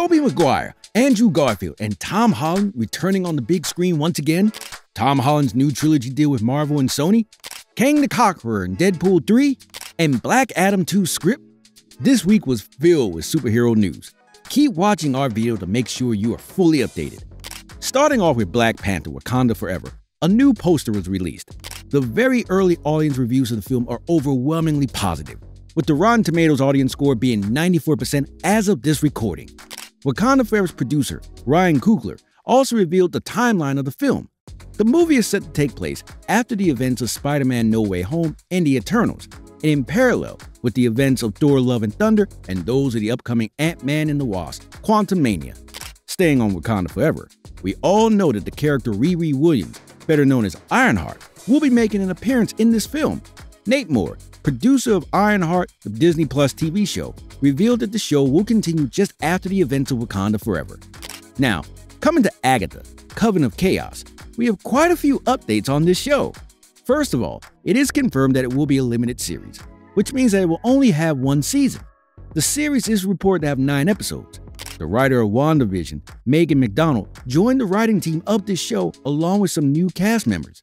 Tobey Maguire, Andrew Garfield, and Tom Holland returning on the big screen once again? Tom Holland's new trilogy deal with Marvel and Sony? Kang the Conqueror in Deadpool 3? And Black Adam 2 script? This week was filled with superhero news. Keep watching our video to make sure you are fully updated. Starting off with Black Panther Wakanda Forever, a new poster was released. The very early audience reviews of the film are overwhelmingly positive, with the Rotten Tomatoes audience score being 94% as of this recording. Wakanda Forever's producer, Ryan Coogler, also revealed the timeline of the film. The movie is set to take place after the events of Spider Man No Way Home and The Eternals, and in parallel with the events of Thor Love and Thunder and those of the upcoming Ant Man and the Wasp, Quantumania. Staying on Wakanda Forever, we all know that the character Riri Williams, better known as Ironheart, will be making an appearance in this film. Nate Moore, producer of Ironheart, the Disney Plus TV show, revealed that the show will continue just after the events of Wakanda Forever. Now, coming to Agatha, Coven of Chaos, we have quite a few updates on this show. First of all, it is confirmed that it will be a limited series, which means that it will only have one season. The series is reported to have nine episodes. The writer of WandaVision, Megan McDonnell, joined the writing team of this show along with some new cast members.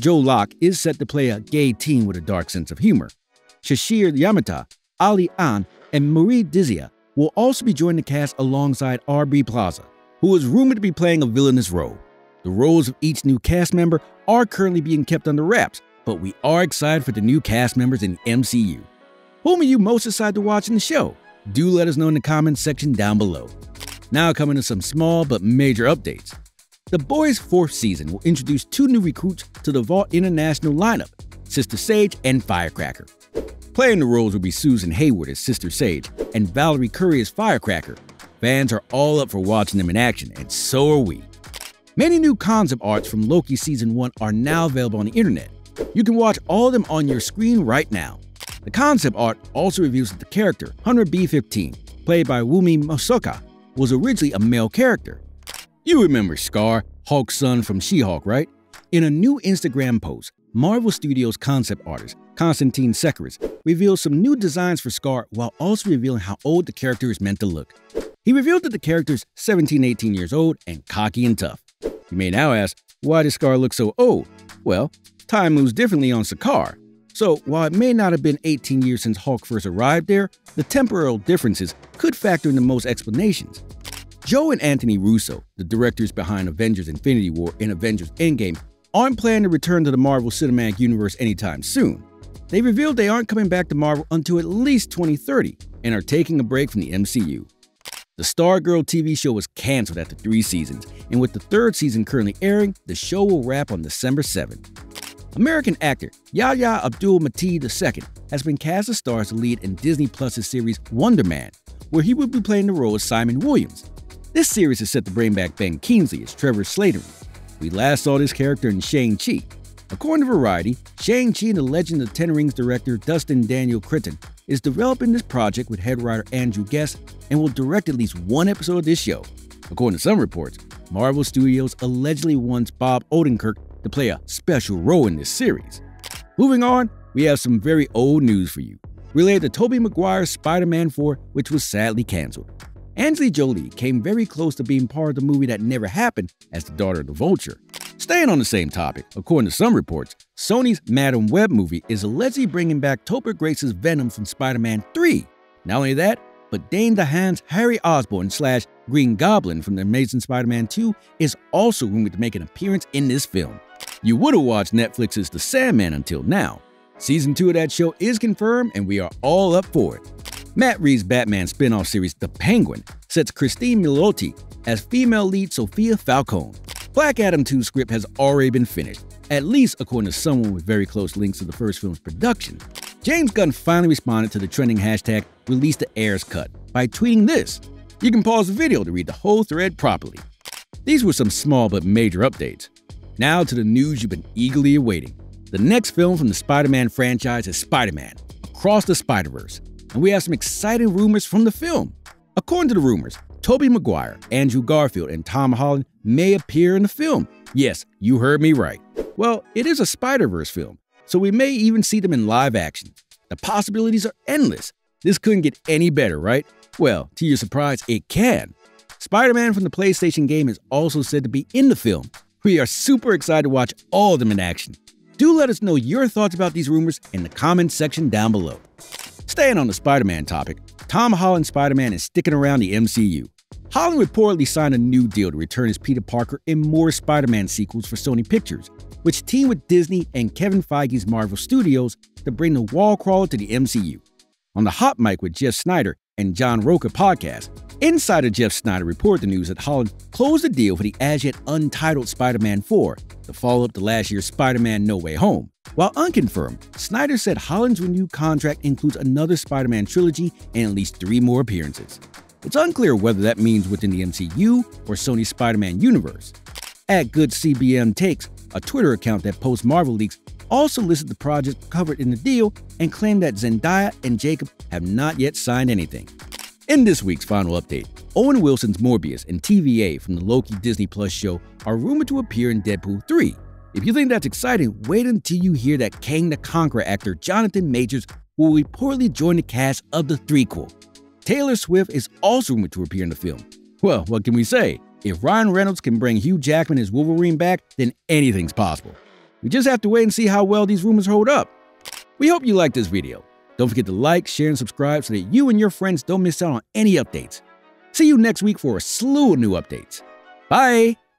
Joe Locke is set to play a gay teen with a dark sense of humor. Sasheer Zamata, Ali Ahn, and Maria Dizzia will also be joining the cast alongside Aubrey Plaza, who is rumored to be playing a villainous role. The roles of each new cast member are currently being kept under wraps, but we are excited for the new cast members in the MCU. Whom are you most excited to watch in the show? Do let us know in the comments section down below. Now coming to some small but major updates. The Boys' fourth season will introduce two new recruits to the Vought International lineup, Sister Sage and Firecracker. Playing the roles will be Susan Heyward as Sister Sage and Valorie Curry as Firecracker. Fans are all up for watching them in action, and so are we. Many new concept arts from Loki Season 1 are now available on the internet. You can watch all of them on your screen right now. The concept art also reveals that the character, Hunter B-15, played by Wunmi Mosaku, was originally a male character. You remember Skaar, Hulk's son from She-Hulk, right? In a new Instagram post, Marvel Studios concept artist Konstantin Sekaris revealed some new designs for Skaar while also revealing how old the character is meant to look. He revealed that the character is 17, 18 years old and cocky and tough. You may now ask, why does Skaar look so old? Well, time moves differently on Sakaar. So, while it may not have been 18 years since Hulk first arrived there, the temporal differences could factor into most explanations. Joe and Anthony Russo, the directors behind Avengers Infinity War and Avengers Endgame, aren't planning to return to the Marvel Cinematic Universe anytime soon. They revealed they aren't coming back to Marvel until at least 2030 and are taking a break from the MCU. The Stargirl TV show was canceled after three seasons, and with the third season currently airing, the show will wrap on December 7th. American actor Yahya Abdul Mateen II has been cast as star as the lead in Disney Plus's series Wonder Man, where he will be playing the role of Simon Williams, this series is set to bring back Ben Kingsley as Trevor Slattery. We last saw this character in Shang-Chi. According to Variety, Shang-Chi and the Legend of the Ten Rings director Destin Daniel Cretton is developing this project with head writer Andrew Guest and will direct at least one episode of this show. According to some reports, Marvel Studios allegedly wants Bob Odenkirk to play a special role in this series. Moving on, we have some very old news for you, related to Tobey Maguire's Spider-Man 4, which was sadly canceled. Angelina Jolie came very close to being part of the movie that never happened as the daughter of the Vulture. Staying on the same topic, according to some reports, Sony's Madame Web movie is allegedly bringing back Topher Grace's Venom from Spider-Man 3. Not only that, but Dane DeHaan's Harry Osborn slash Green Goblin from The Amazing Spider-Man 2 is also rumored to make an appearance in this film. You would have watched Netflix's The Sandman until now. Season 2 of that show is confirmed and we are all up for it. Matt Reeves' Batman spin-off series The Penguin sets Cristin Milioti as female lead Sofia Falcone. Black Adam 2 script has already been finished, at least according to someone with very close links to the first film's production. James Gunn finally responded to the trending hashtag release the Ayer's cut by tweeting this. You can pause the video to read the whole thread properly. These were some small but major updates. Now to the news you've been eagerly awaiting. The next film from the Spider-Man franchise is Spider-Man Across the Spider-Verse, and we have some exciting rumors from the film. According to the rumors, Tobey Maguire, Andrew Garfield, and Tom Holland may appear in the film. Yes, you heard me right. Well, it is a Spider-Verse film, so we may even see them in live action. The possibilities are endless. This couldn't get any better, right? Well, to your surprise, it can. Spider Man from the PlayStation game is also said to be in the film. We are super excited to watch all of them in action. Do let us know your thoughts about these rumors in the comments section down below. Staying on the Spider Man topic, Tom Holland's Spider Man is sticking around the MCU. Holland reportedly signed a new deal to return as Peter Parker in more Spider Man sequels for Sony Pictures, which teamed with Disney and Kevin Feige's Marvel Studios to bring the wall crawler to the MCU. On the Hot Mic with Jeff Sneider and John Rocha podcast, insider Jeff Sneider reported the news that Holland closed a deal for the as yet untitled Spider Man 4, the follow up to last year's Spider Man No Way Home. While unconfirmed, Sneider said Holland's renewed contract includes another Spider Man trilogy and at least three more appearances. It's unclear whether that means within the MCU or Sony's Spider Man universe. At Good CBM Takes, a Twitter account that posts Marvel leaks, also listed the projects covered in the deal and claimed that Zendaya and Jacob have not yet signed anything. In this week's final update, Owen Wilson's Mobius and TVA from the Loki Disney Plus show are rumored to appear in Deadpool 3. If you think that's exciting, wait until you hear that Kang the Conqueror actor Jonathan Majors will reportedly join the cast of the threequel. Taylor Swift is also rumored to appear in the film. Well, what can we say? If Ryan Reynolds can bring Hugh Jackman as Wolverine back, then anything's possible. We just have to wait and see how well these rumors hold up. We hope you liked this video. Don't forget to like, share, and subscribe so that you and your friends don't miss out on any updates. See you next week for a slew of new updates. Bye!